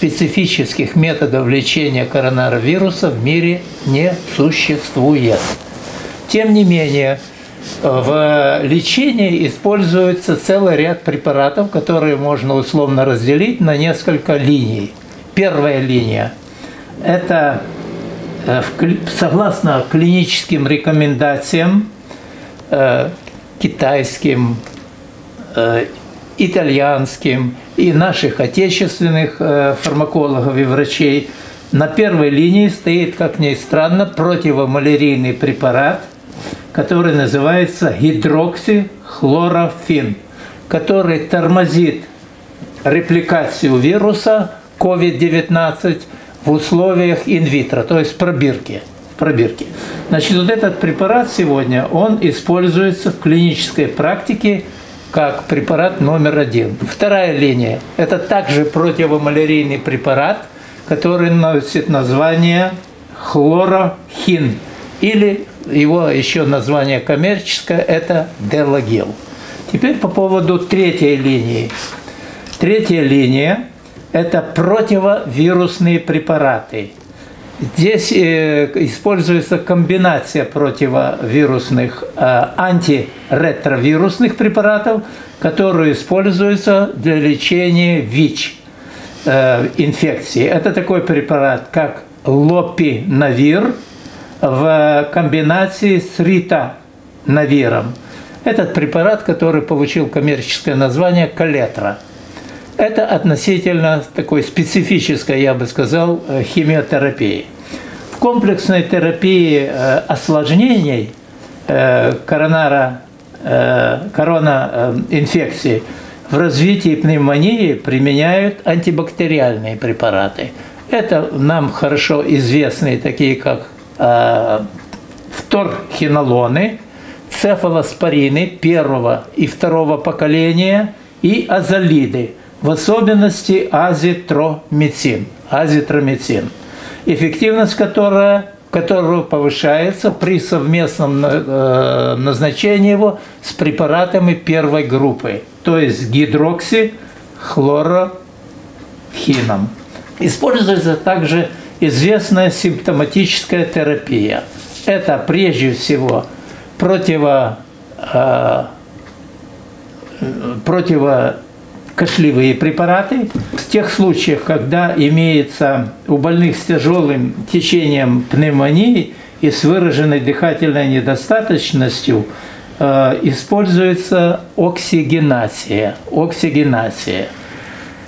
специфических методов лечения коронавируса в мире не существует. Тем не менее, в лечении используется целый ряд препаратов, которые можно условно разделить на несколько линий. Первая линия – это э, согласно клиническим рекомендациям э, китайским, э, итальянским и наших отечественных фармакологов и врачей, на первой линии стоит, как ни странно, противомалярийный препарат – который называется гидроксихлорофин, который тормозит репликацию вируса COVID-19 в условиях инвитро, то есть пробирки. пробирки. Значит, вот этот препарат сегодня, он используется в клинической практике как препарат номер один. Вторая линия – это также противомалярийный препарат, который носит название хлорохин или его еще название коммерческое – это Делагил. Теперь по поводу третьей линии. Третья линия – это противовирусные препараты. Здесь э, используется комбинация противовирусных э, антиретровирусных препаратов, которые используются для лечения ВИЧ э, инфекции. Это такой препарат, как лопинавир – в комбинации с ритонавиром. Этот препарат, который получил коммерческое название калетра. Это относительно такой специфической, я бы сказал, э, химиотерапии. В комплексной терапии э, осложнений э, коронара, корона инфекции в развитии пневмонии применяют антибактериальные препараты. Это нам хорошо известные, такие как вторхинолоны, цефалоспорины первого и второго поколения и азолиды, в особенности азитромицин, азитромицин, эффективность которая которого повышается при совместном э, назначении его с препаратами первой группы, то есть гидроксихлорохином. Используется также известная симптоматическая терапия. Это прежде всего противо, э, противокашлевые препараты. В тех случаях, когда имеется у больных с тяжелым течением пневмонии и с выраженной дыхательной недостаточностью, э, используется оксигенация. оксигенация –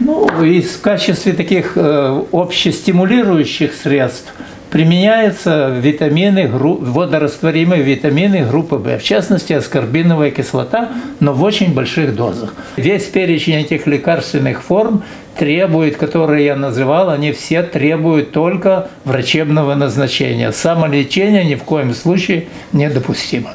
ну, и в качестве таких э, общестимулирующих средств применяются витамины, водорастворимые витамины группы В, в частности, аскорбиновая кислота, но в очень больших дозах. Весь перечень этих лекарственных форм требует, которые я называл, они все требуют только врачебного назначения. Самолечение ни в коем случае недопустимо.